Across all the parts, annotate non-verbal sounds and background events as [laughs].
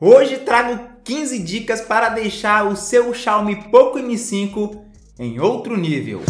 Hoje trago 15 dicas para deixar o seu Xiaomi Poco M5 em outro nível.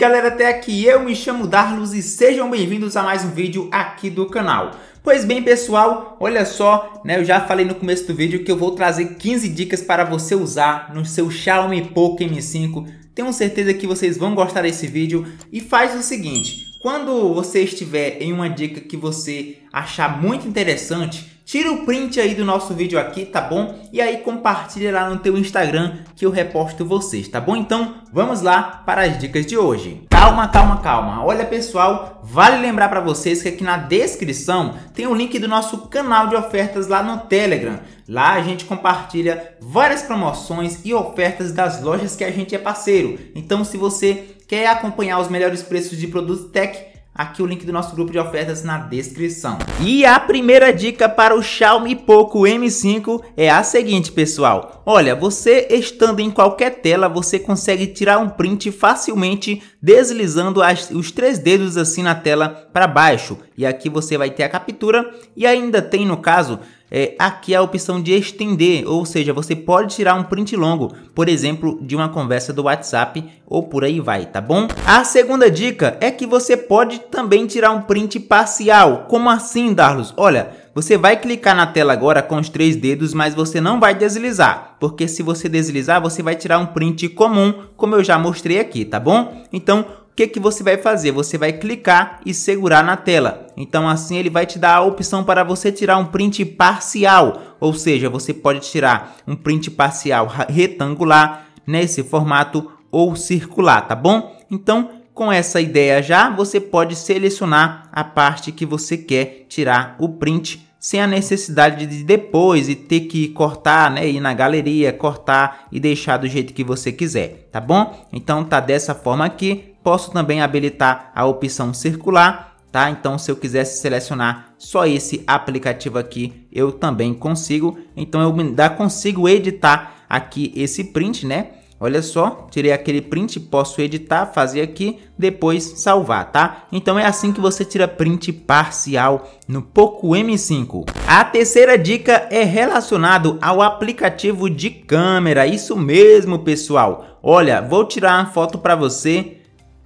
Galera, até aqui eu me chamo Darlos e sejam bem-vindos a mais um vídeo aqui do canal. Pois bem, pessoal, olha só, né, eu já falei no começo do vídeo que eu vou trazer 15 dicas para você usar no seu Xiaomi Poco M5. Tenho certeza que vocês vão gostar desse vídeo e faz o seguinte, quando você estiver em uma dica que você achar muito interessante, tira o print aí do nosso vídeo aqui, tá bom? E aí compartilha lá no teu Instagram que eu reposto vocês, tá bom? Então, vamos lá para as dicas de hoje. Calma, calma, calma. Olha, pessoal, vale lembrar para vocês que aqui na descrição tem o link do nosso canal de ofertas lá no Telegram. Lá a gente compartilha várias promoções e ofertas das lojas que a gente é parceiro. Então, se você quer acompanhar os melhores preços de produtos tech, aqui o link do nosso grupo de ofertas na descrição. E a primeira dica para o Xiaomi Poco M5 é a seguinte, pessoal. Olha, você estando em qualquer tela, você consegue tirar um print facilmente deslizando as, os três dedos assim na tela para baixo. E aqui você vai ter a captura e ainda tem no caso é, aqui a opção de estender, ou seja, você pode tirar um print longo, por exemplo, de uma conversa do WhatsApp ou por aí vai, tá bom? A segunda dica é que você pode também tirar um print parcial. Como assim, Darlos? Olha, você vai clicar na tela agora com os três dedos, mas você não vai deslizar, porque se você deslizar, você vai tirar um print comum, como eu já mostrei aqui, tá bom? Então, que, que você vai fazer? Você vai clicar e segurar na tela. Então assim ele vai te dar a opção para você tirar um print parcial. Ou seja, você pode tirar um print parcial retangular nesse formato ou circular, tá bom? Então com essa ideia já, você pode selecionar a parte que você quer tirar o print sem a necessidade de depois e ter que cortar, né, ir na galeria, cortar e deixar do jeito que você quiser, tá bom? Então tá dessa forma aqui. Posso também habilitar a opção circular, tá? Então se eu quisesse selecionar só esse aplicativo aqui, eu também consigo. Então eu ainda consigo editar aqui esse print, né? Olha só, tirei aquele print, posso editar, fazer aqui, depois salvar, tá? Então é assim que você tira print parcial no Poco M5. A terceira dica é relacionado ao aplicativo de câmera. Isso mesmo, pessoal. Olha, vou tirar uma foto para você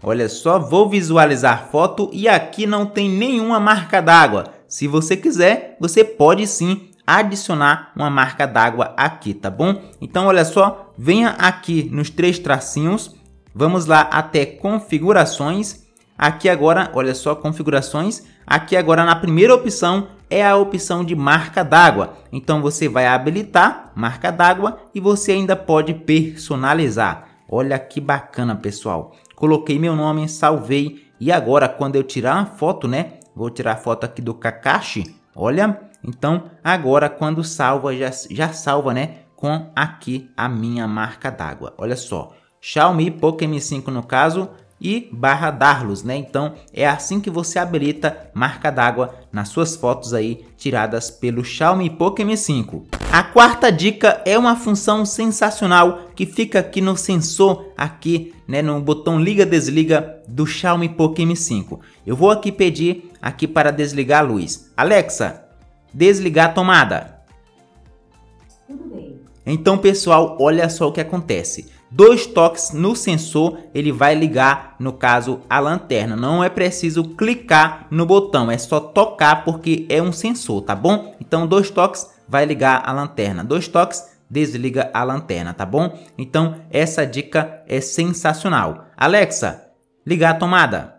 Olha só, vou visualizar foto e aqui não tem nenhuma marca d'água. Se você quiser, você pode sim adicionar uma marca d'água aqui, tá bom? Então, olha só, venha aqui nos três tracinhos, vamos lá até configurações. Aqui agora, olha só, configurações. Aqui agora na primeira opção é a opção de marca d'água. Então você vai habilitar marca d'água e você ainda pode personalizar. Olha que bacana, pessoal coloquei meu nome, salvei e agora quando eu tirar uma foto, né? Vou tirar a foto aqui do Kakashi, olha. Então agora quando salva, já, já salva, né? Com aqui a minha marca d'água, olha só. Xiaomi Poco M5 no caso, e barra Darlos, né? Então é assim que você habilita marca d'água nas suas fotos aí tiradas pelo Xiaomi Poco M5. A quarta dica é uma função sensacional que fica aqui no sensor aqui, né, no botão liga desliga do Xiaomi Poco M5. Eu vou aqui pedir aqui para desligar a luz. Alexa, desligar a tomada. Tudo bem. Então, pessoal, olha só o que acontece dois toques no sensor, ele vai ligar, no caso, a lanterna. Não é preciso clicar no botão, é só tocar porque é um sensor, tá bom? Então, dois toques vai ligar a lanterna. Dois toques desliga a lanterna, tá bom? Então, essa dica é sensacional. Alexa, ligar a tomada.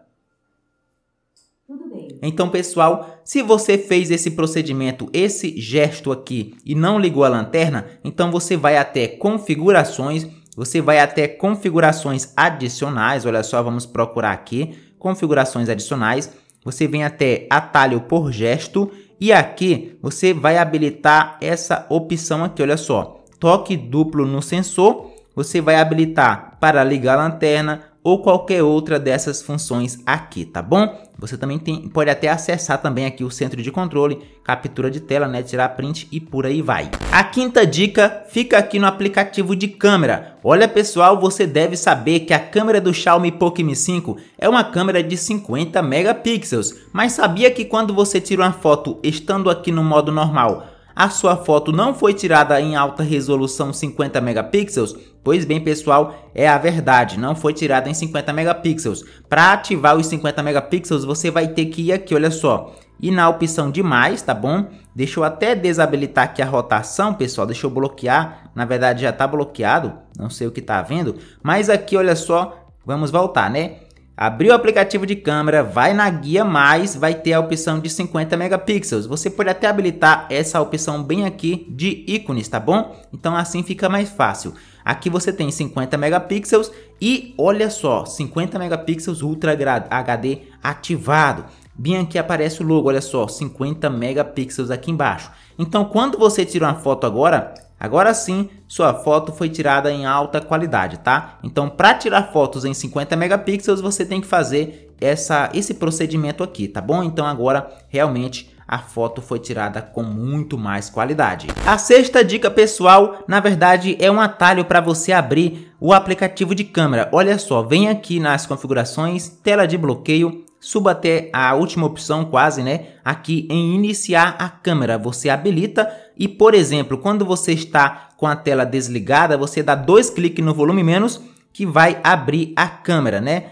Então, pessoal, se você fez esse procedimento, esse gesto aqui e não ligou a lanterna, então você vai até configurações você vai até configurações adicionais, olha só, vamos procurar aqui, configurações adicionais. Você vem até atalho por gesto e aqui você vai habilitar essa opção aqui, olha só. Toque duplo no sensor, você vai habilitar para ligar a lanterna ou qualquer outra dessas funções aqui, tá bom? Você também tem, pode até acessar também aqui o centro de controle, captura de tela, né, tirar print e por aí vai. A quinta dica fica aqui no aplicativo de câmera. Olha pessoal, você deve saber que a câmera do Xiaomi Poco M5 é uma câmera de 50 megapixels, mas sabia que quando você tira uma foto estando aqui no modo normal, a sua foto não foi tirada em alta resolução 50 megapixels? Pois bem, pessoal, é a verdade, não foi tirada em 50 megapixels. Para ativar os 50 megapixels, você vai ter que ir aqui, olha só, e na opção de mais, tá bom? Deixa eu até desabilitar aqui a rotação, pessoal, deixa eu bloquear. Na verdade, já está bloqueado, não sei o que está vendo. Mas aqui, olha só, vamos voltar, né? Abriu o aplicativo de câmera, vai na guia mais, vai ter a opção de 50 megapixels. Você pode até habilitar essa opção bem aqui de ícones, tá bom? Então assim fica mais fácil. Aqui você tem 50 megapixels e olha só, 50 megapixels Ultra HD ativado. Bem aqui aparece o logo, olha só, 50 megapixels aqui embaixo. Então quando você tira uma foto agora, Agora sim, sua foto foi tirada em alta qualidade, tá? Então, para tirar fotos em 50 megapixels, você tem que fazer essa, esse procedimento aqui, tá bom? Então, agora, realmente, a foto foi tirada com muito mais qualidade. A sexta dica pessoal, na verdade, é um atalho para você abrir o aplicativo de câmera. Olha só, vem aqui nas configurações, tela de bloqueio, suba até a última opção quase, né? Aqui em iniciar a câmera, você habilita e, por exemplo, quando você está com a tela desligada, você dá dois cliques no volume menos que vai abrir a câmera, né?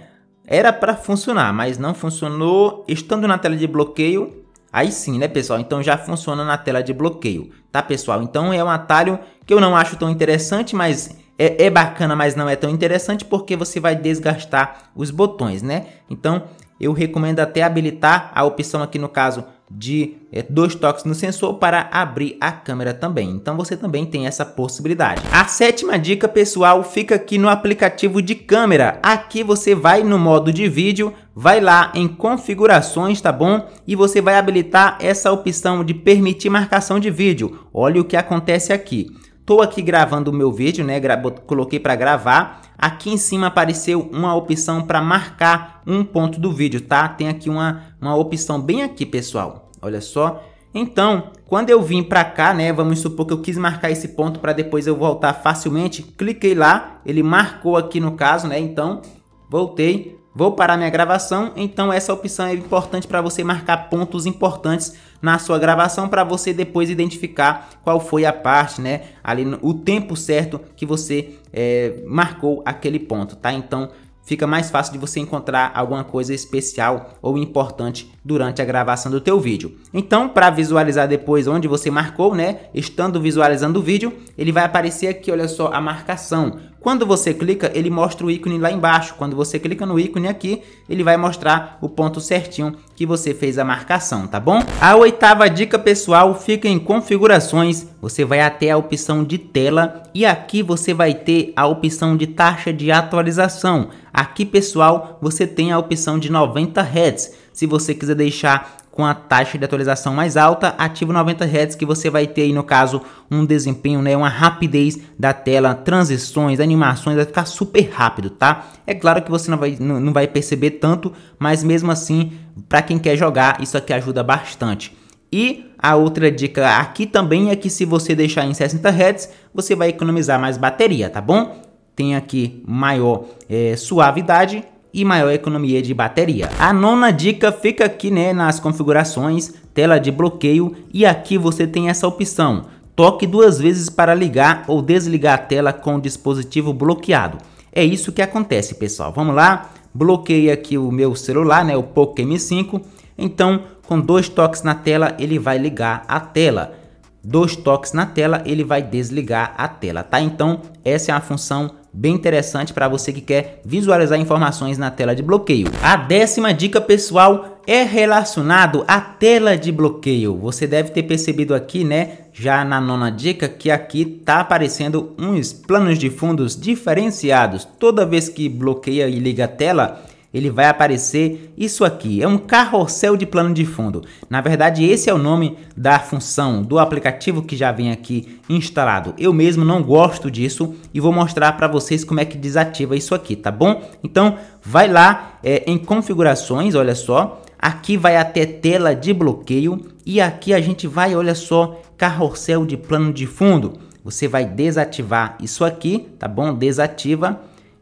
Era para funcionar, mas não funcionou. Estando na tela de bloqueio, aí sim, né, pessoal? Então já funciona na tela de bloqueio, tá, pessoal? Então é um atalho que eu não acho tão interessante, mas é, é, bacana, mas não é tão interessante porque você vai desgastar os botões, né? Então eu recomendo até habilitar a opção aqui no caso de é, dois toques no sensor para abrir a câmera também. Então você também tem essa possibilidade. A sétima dica pessoal fica aqui no aplicativo de câmera. Aqui você vai no modo de vídeo, vai lá em configurações, tá bom? E você vai habilitar essa opção de permitir marcação de vídeo. Olha o que acontece aqui. Estou aqui gravando o meu vídeo, né? Gra coloquei para gravar. Aqui em cima apareceu uma opção para marcar um ponto do vídeo, tá? Tem aqui uma, uma opção bem aqui, pessoal. Olha só. Então, quando eu vim para cá, né? Vamos supor que eu quis marcar esse ponto para depois eu voltar facilmente. Cliquei lá, ele marcou aqui no caso, né? Então, voltei, Vou parar minha gravação, então essa opção é importante para você marcar pontos importantes na sua gravação para você depois identificar qual foi a parte, né, ali no, o tempo certo que você é, marcou aquele ponto, tá? Então fica mais fácil de você encontrar alguma coisa especial ou importante durante a gravação do teu vídeo. Então, para visualizar depois onde você marcou, né, estando visualizando o vídeo, ele vai aparecer aqui, olha só, a marcação. Quando você clica, ele mostra o ícone lá embaixo. Quando você clica no ícone aqui, ele vai mostrar o ponto certinho que você fez a marcação, tá bom? A oitava dica pessoal fica em configurações. Você vai até a opção de tela e aqui você vai ter a opção de taxa de atualização. Aqui, pessoal, você tem a opção de 90 Hz. Se você quiser deixar com a taxa de atualização mais alta, ativa 90 Hz que você vai ter aí no caso um desempenho, né, uma rapidez da tela, transições, animações, vai ficar super rápido, tá? É claro que você não vai, não vai perceber tanto, mas mesmo assim, para quem quer jogar, isso aqui ajuda bastante. E a outra dica aqui também é que se você deixar em 60 Hz, você vai economizar mais bateria, tá bom? Tem aqui maior é, suavidade e maior economia de bateria. A nona dica fica aqui né, nas configurações, tela de bloqueio e aqui você tem essa opção. Toque duas vezes para ligar ou desligar a tela com o dispositivo bloqueado. É isso que acontece, pessoal. Vamos lá, bloqueei aqui o meu celular, né, o Poco M5. Então, com dois toques na tela, ele vai ligar a tela. Dois toques na tela, ele vai desligar a tela, tá? Então, essa é a função bem interessante para você que quer visualizar informações na tela de bloqueio. A décima dica pessoal é relacionado à tela de bloqueio. Você deve ter percebido aqui, né, já na nona dica, que aqui tá aparecendo uns planos de fundos diferenciados. Toda vez que bloqueia e liga a tela, ele vai aparecer isso aqui. É um carrossel de plano de fundo. Na verdade, esse é o nome da função do aplicativo que já vem aqui instalado. Eu mesmo não gosto disso e vou mostrar para vocês como é que desativa isso aqui, tá bom? Então, vai lá é, em configurações, olha só. Aqui vai até tela de bloqueio e aqui a gente vai, olha só, carrossel de plano de fundo. Você vai desativar isso aqui, tá bom? Desativa.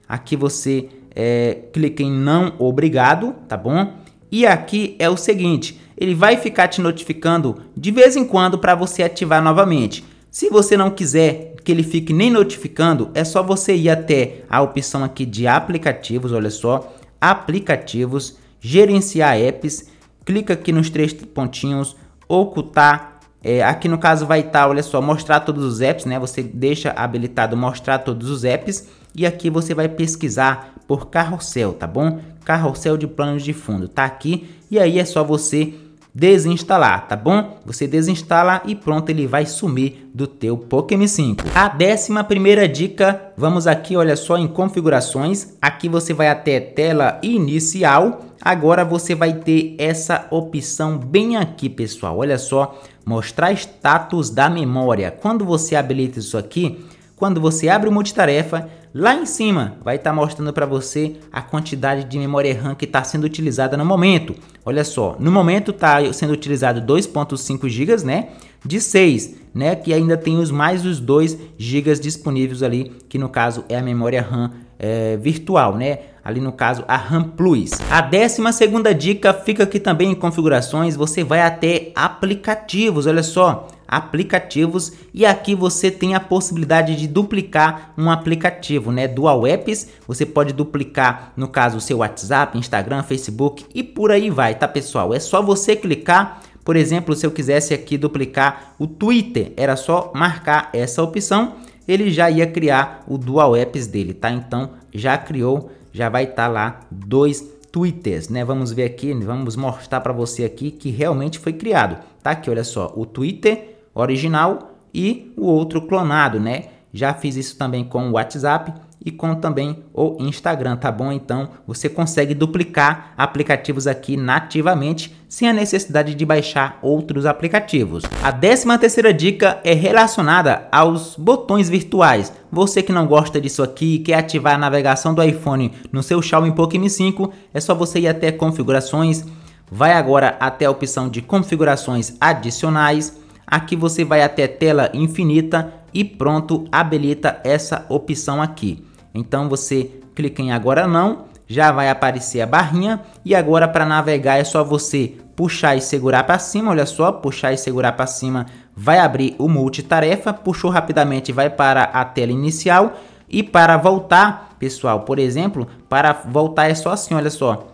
Aqui você é, clica em não obrigado, tá bom? E aqui é o seguinte, ele vai ficar te notificando de vez em quando para você ativar novamente. Se você não quiser que ele fique nem notificando, é só você ir até a opção aqui de aplicativos, olha só, aplicativos, gerenciar apps, clica aqui nos três pontinhos, ocultar, é, aqui no caso vai estar, tá, olha só, mostrar todos os apps, né? Você deixa habilitado mostrar todos os apps e aqui você vai pesquisar por carrossel, tá bom? Carrossel de planos de fundo, tá aqui. E aí é só você desinstalar, tá bom? Você desinstala e pronto, ele vai sumir do teu Pokémon 5. A décima primeira dica, vamos aqui, olha só, em configurações. Aqui você vai até tela inicial. Agora você vai ter essa opção bem aqui, pessoal. Olha só, mostrar status da memória. Quando você habilita isso aqui, quando você abre o multitarefa, lá em cima vai estar tá mostrando para você a quantidade de memória RAM que está sendo utilizada no momento. Olha só, no momento está sendo utilizado 2.5 GB, né? De 6, né? Que ainda tem os mais os 2 GB disponíveis ali, que no caso é a memória RAM é, virtual, né? Ali no caso a RAM Plus. A décima segunda dica fica aqui também em configurações. Você vai até aplicativos, olha só aplicativos e aqui você tem a possibilidade de duplicar um aplicativo, né? Dual apps, você pode duplicar, no caso, o seu WhatsApp, Instagram, Facebook e por aí vai, tá pessoal? É só você clicar, por exemplo, se eu quisesse aqui duplicar o Twitter, era só marcar essa opção, ele já ia criar o Dual apps dele, tá? Então, já criou, já vai estar tá lá dois Twitters, né? Vamos ver aqui, vamos mostrar para você aqui que realmente foi criado. Tá aqui, olha só, o Twitter original e o outro clonado, né? Já fiz isso também com o WhatsApp e com também o Instagram, tá bom? Então você consegue duplicar aplicativos aqui nativamente sem a necessidade de baixar outros aplicativos. A décima terceira dica é relacionada aos botões virtuais. Você que não gosta disso aqui e quer ativar a navegação do iPhone no seu Xiaomi Pokémon 5, é só você ir até configurações, vai agora até a opção de configurações adicionais Aqui você vai até tela infinita e pronto, habilita essa opção aqui. Então você clica em agora não, já vai aparecer a barrinha. E agora para navegar é só você puxar e segurar para cima, olha só, puxar e segurar para cima vai abrir o multitarefa, puxou rapidamente vai para a tela inicial. E para voltar, pessoal, por exemplo, para voltar é só assim, olha só,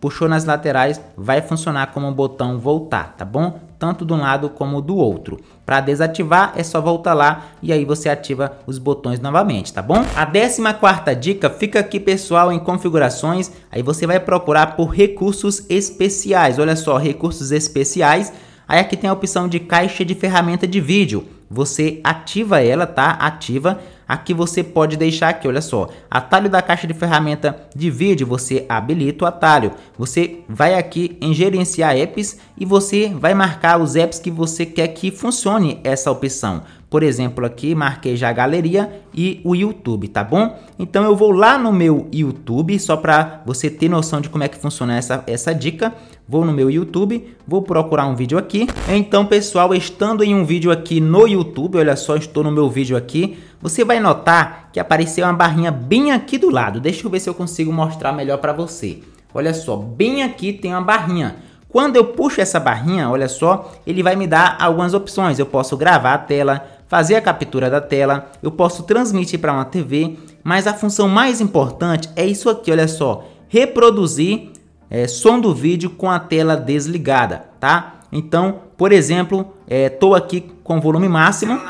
puxou nas laterais, vai funcionar como um botão voltar, tá bom? Tanto de um lado como do outro. Para desativar é só voltar lá e aí você ativa os botões novamente, tá bom? A 14 quarta dica fica aqui pessoal em configurações, aí você vai procurar por recursos especiais, olha só, recursos especiais, aí aqui tem a opção de caixa de ferramenta de vídeo, você ativa ela, tá? Ativa Aqui você pode deixar aqui, olha só, atalho da caixa de ferramenta de vídeo, você habilita o atalho. Você vai aqui em gerenciar apps e você vai marcar os apps que você quer que funcione essa opção. Por exemplo, aqui marquei já a galeria e o YouTube, tá bom? Então eu vou lá no meu YouTube, só para você ter noção de como é que funciona essa, essa dica. Vou no meu YouTube, vou procurar um vídeo aqui. Então, pessoal, estando em um vídeo aqui no YouTube, olha só, estou no meu vídeo aqui, você vai notar que apareceu uma barrinha bem aqui do lado. Deixa eu ver se eu consigo mostrar melhor para você. Olha só, bem aqui tem uma barrinha. Quando eu puxo essa barrinha, olha só, ele vai me dar algumas opções. Eu posso gravar a tela, fazer a captura da tela, eu posso transmitir para uma TV, mas a função mais importante é isso aqui, olha só, reproduzir é, som do vídeo com a tela desligada, tá? Então, por exemplo, estou é, aqui com volume máximo,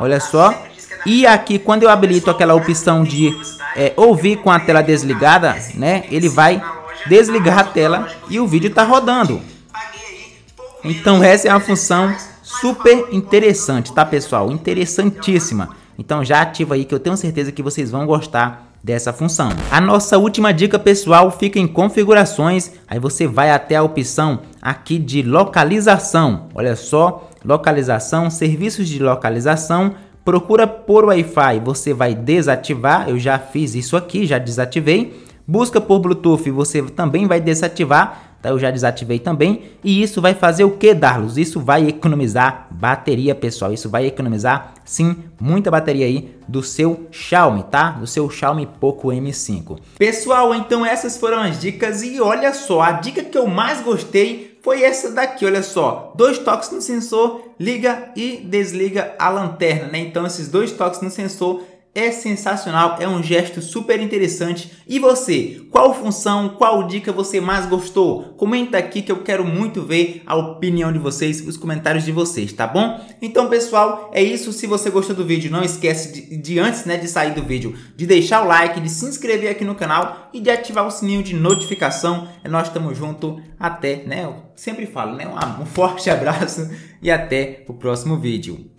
olha só, e aqui quando eu habilito aquela opção de é, ouvir com a tela desligada, né, ele vai desligar a tela e o vídeo está rodando. Então essa é uma função super interessante, tá pessoal? Interessantíssima. Então já ativa aí que eu tenho certeza que vocês vão gostar dessa função. A nossa última dica pessoal fica em configurações, aí você vai até a opção aqui de localização. Olha só, localização, serviços de localização, procura por Wi-Fi, você vai desativar, eu já fiz isso aqui, já desativei. Busca por Bluetooth, você também vai desativar Tá, eu já desativei também. E isso vai fazer o que, Darlos? Isso vai economizar bateria, pessoal. Isso vai economizar, sim, muita bateria aí do seu Xiaomi, tá? Do seu Xiaomi Poco M5. Pessoal, então essas foram as dicas. E olha só, a dica que eu mais gostei foi essa daqui, olha só. Dois toques no sensor, liga e desliga a lanterna, né? Então esses dois toques no sensor é sensacional, é um gesto super interessante. E você, qual função, qual dica você mais gostou? Comenta aqui que eu quero muito ver a opinião de vocês, os comentários de vocês, tá bom? Então, pessoal, é isso. Se você gostou do vídeo, não esquece de, de antes né, de sair do vídeo, de deixar o like, de se inscrever aqui no canal e de ativar o sininho de notificação. Nós estamos juntos até, né? Eu sempre falo, né? [laughs] Um forte abraço e até o próximo vídeo.